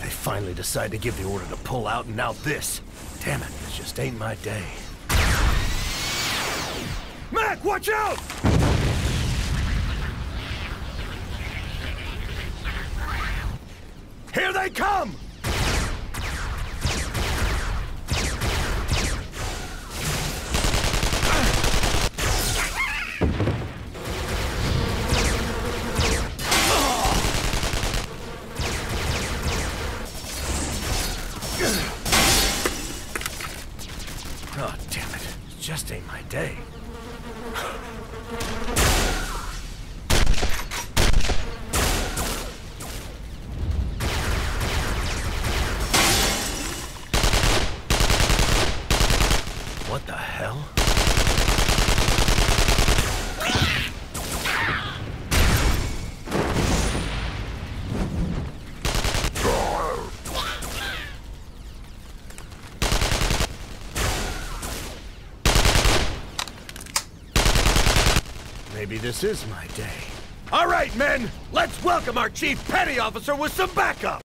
They finally decide to give the order to pull out, and now this. Damn it, this just ain't my day. Mac, watch out! Here they come! Oh, damn it. It just ain't my day. What the hell? Maybe this is my day. All right, men! Let's welcome our chief petty officer with some backup!